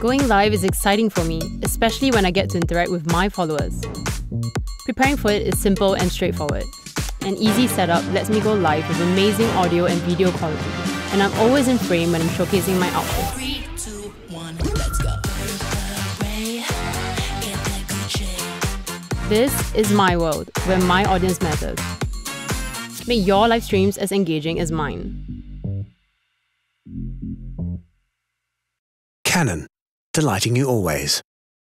Going live is exciting for me, especially when I get to interact with my followers. Preparing for it is simple and straightforward. An easy setup lets me go live with amazing audio and video quality, and I'm always in frame when I'm showcasing my outfits. Three, two, one. This is my world, where my audience matters. Make your live streams as engaging as mine. Canon, delighting you always.